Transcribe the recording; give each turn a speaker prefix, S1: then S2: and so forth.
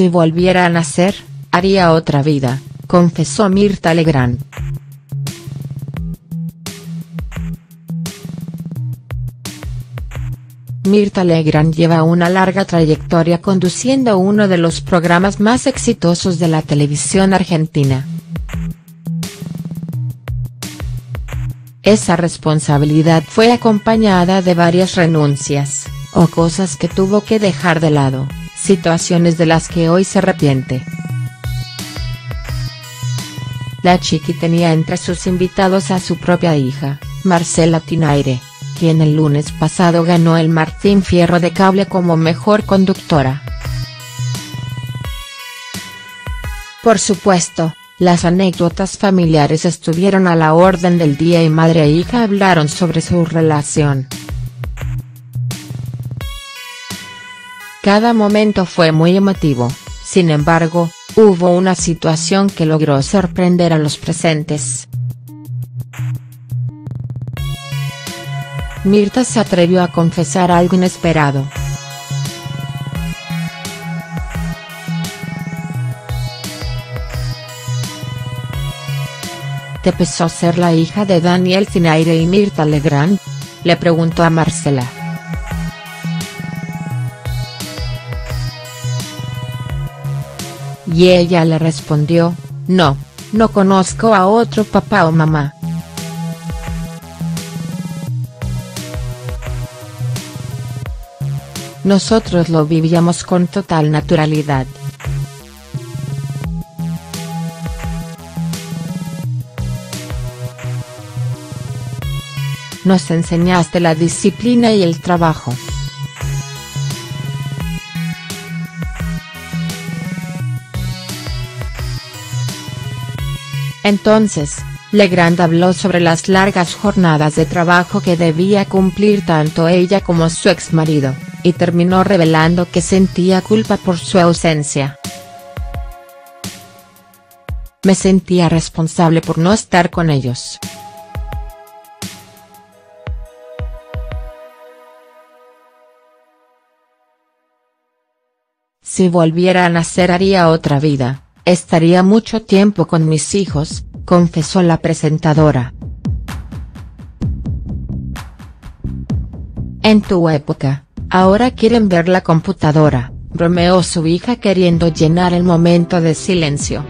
S1: Si volviera a nacer, haría otra vida, confesó Mirta Legrand. Mirta Legrand lleva una larga trayectoria conduciendo uno de los programas más exitosos de la televisión argentina. Esa responsabilidad fue acompañada de varias renuncias, o cosas que tuvo que dejar de lado situaciones de las que hoy se arrepiente. La chiqui tenía entre sus invitados a su propia hija, Marcela Tinaire, quien el lunes pasado ganó el Martín Fierro de Cable como mejor conductora. Por supuesto, las anécdotas familiares estuvieron a la orden del día y madre e hija hablaron sobre su relación. Cada momento fue muy emotivo, sin embargo, hubo una situación que logró sorprender a los presentes. Mirta se atrevió a confesar algo inesperado. ¿Te pesó ser la hija de Daniel Tinaire y Mirta Legrand? Le preguntó a Marcela. Y ella le respondió, no, no conozco a otro papá o mamá. Nosotros lo vivíamos con total naturalidad. Nos enseñaste la disciplina y el trabajo. Entonces, Legrand habló sobre las largas jornadas de trabajo que debía cumplir tanto ella como su exmarido, y terminó revelando que sentía culpa por su ausencia. Me sentía responsable por no estar con ellos. Si volviera a nacer haría otra vida Estaría mucho tiempo con mis hijos, confesó la presentadora. En tu época, ahora quieren ver la computadora, bromeó su hija queriendo llenar el momento de silencio.